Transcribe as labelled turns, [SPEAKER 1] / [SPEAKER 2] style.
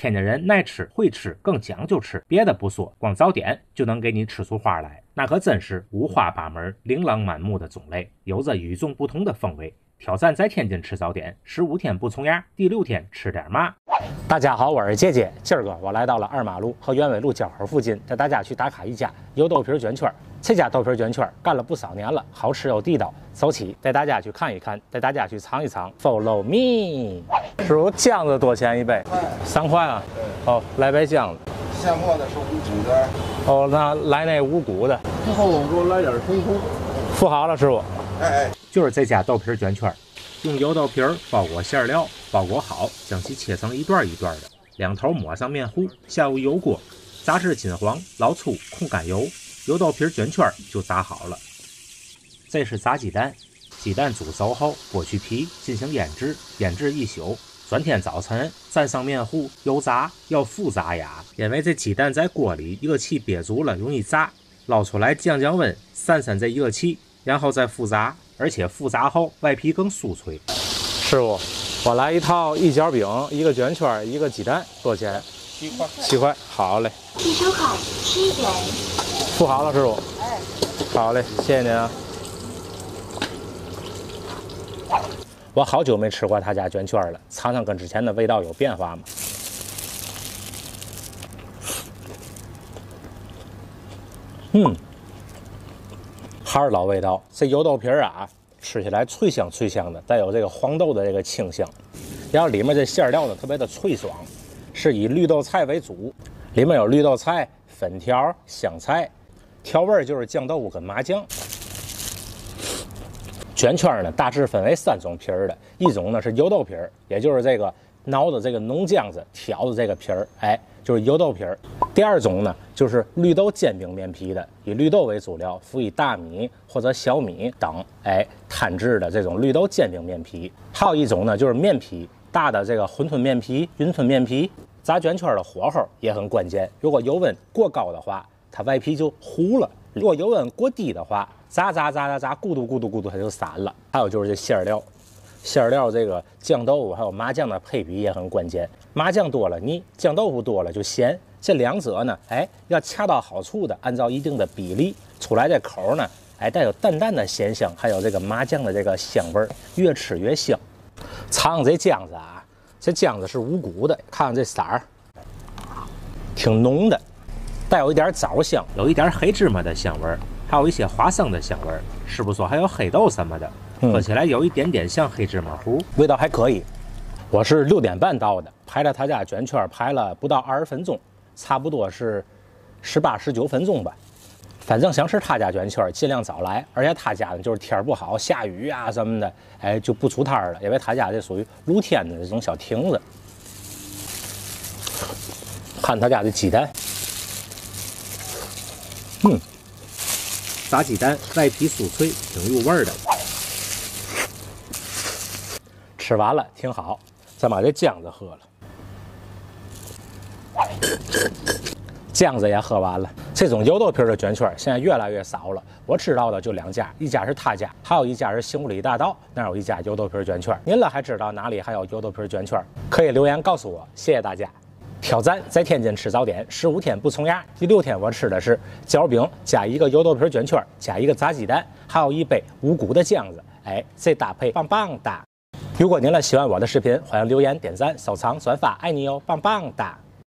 [SPEAKER 1] 天津人爱吃、会吃，更讲究吃。别的不说，光早点就能给你吃出花来，那可真是五花八门、琳琅满目的种类，有着与众不同的风味。挑战在天津吃早点，十五天不重样，第六天吃点嘛。大家好，我是姐姐，今儿个我来到了二马路和原纬路交口附近，带大家去打卡一家油豆皮卷圈。这家豆皮卷圈干了不少年了，好吃又地道。走起，带大家去看一看，带大家去尝一尝。Follow me。师傅，酱子多少钱一杯？三块啊。好，来杯酱子。
[SPEAKER 2] 现磨的是无骨的。
[SPEAKER 1] 哦，那来那五谷的。
[SPEAKER 2] 最后给我来点葱头。
[SPEAKER 1] 付好了，师傅。
[SPEAKER 2] 哎哎。
[SPEAKER 1] 就是这家豆皮卷圈，用油豆皮包裹馅料，包裹好，将其切成一段一段的，两头抹上面糊，下入油锅，炸至金黄，捞出，控干油，油豆皮卷圈就炸好了。这是炸鸡蛋，鸡蛋煮熟后剥去皮，进行腌制，腌制一宿，转天早晨蘸上面糊，油炸，要复炸呀，因为这鸡蛋在锅里热气憋足了，容易炸。捞出来降降温，散散这热气，然后再复炸。而且复炸后外皮更酥脆。师傅，我来一套一角饼，一个卷圈，一个鸡蛋，多少钱？
[SPEAKER 2] 七块。
[SPEAKER 1] 七块，好嘞。
[SPEAKER 3] 一手卡吃一点。
[SPEAKER 1] 付好了，师傅。哎。好嘞，谢谢您啊。我好久没吃过他家卷圈了，尝尝跟之前的味道有变化吗？嗯。还是老味道，这油豆皮儿啊，吃起来脆香脆香的，带有这个黄豆的这个清香。然后里面这馅料呢，特别的脆爽，是以绿豆菜为主，里面有绿豆菜、粉条、香菜，调味就是酱豆腐跟麻酱。卷圈呢，大致分为三种皮儿的，一种呢是油豆皮儿，也就是这个熬的这个浓浆子挑的这个皮儿，哎。就是油豆皮儿，第二种呢，就是绿豆煎饼面皮的，以绿豆为主料，辅以大米或者小米等，哎，摊制的这种绿豆煎饼面皮。还有一种呢，就是面皮，大的这个馄饨面皮、云吞面皮。炸卷圈的火候也很关键，如果油温过高的话，它外皮就糊了；如果油温过低的话，炸炸炸炸炸，咕嘟咕嘟咕嘟，它就散了。还有就是这馅料。馅料这个酱豆腐还有麻酱的配比也很关键，麻酱多了腻，酱豆腐多了就咸。这两者呢，哎，要恰到好处的按照一定的比例出来，这口呢，哎，带有淡淡的咸香，还有这个麻酱的这个香味儿，越吃越香。尝尝这姜子啊，这姜子是无骨的，看看这色儿，挺浓的，带有一点枣香，有一点黑芝麻的香味儿，还有一些花生的香味儿。师傅说还有黑豆什么的。喝起来有一点点像黑芝麻糊，味道还可以。我是六点半到的，排了他家卷圈排了不到二十分钟，差不多是十八十九分钟吧。反正想吃他家卷圈，尽量早来。而且他家呢，就是天儿不好，下雨啊什么的，哎，就不出摊儿了，因为他家这属于露天的这种小亭子。看他家的鸡蛋，嗯，炸鸡蛋外皮酥脆，挺入味儿的。吃完了挺好，再把这姜子喝了，姜子也喝完了。这种油豆皮的卷圈现在越来越少了，我知道的就两家，一家是他家，还有一家是新五里大道那儿有一家油豆皮卷圈。您了还知道哪里还有油豆皮卷圈？可以留言告诉我。谢谢大家。挑战在天津吃早点，十五天不重样。第六天我吃的是饺饼加一个油豆皮卷圈加一个炸鸡蛋，还有一杯无骨的姜子。哎，这搭配棒棒哒！如果您了喜欢我的视频，欢迎留言、点赞、收藏、转发，爱你哟，棒棒哒！